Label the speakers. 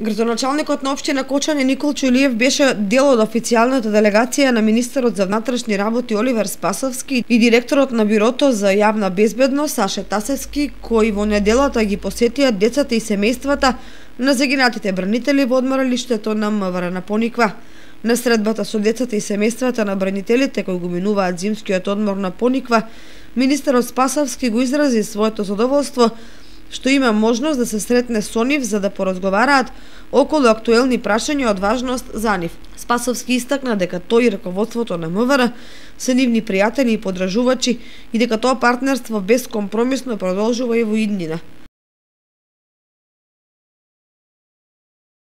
Speaker 1: Градоначалникот на општина Кочани Никол Чулиев беше дел од официјалната делегација на министерот за внатрешни работи Оливер Спасовски и директорот на бирото за јавна безбедност Саше Тасевски, кои во неделата ги посетија децата и семејствата на загинатите бранители во одморалиштето на МВР на Пониква. На средбата со децата и семејствата на бранителите кои го минуваат зимскиот одмор на Пониква, министерот Спасовски го изрази своето задоволство што има можност да се сретне со нив за да поразговараат околу актуелни прашања од важност за нив. Спасовски истакна дека тој и раководството на МВР се нивни пријатели и подражувачи и дека тоа партнерство безкомпромисно продолжува и во иднина.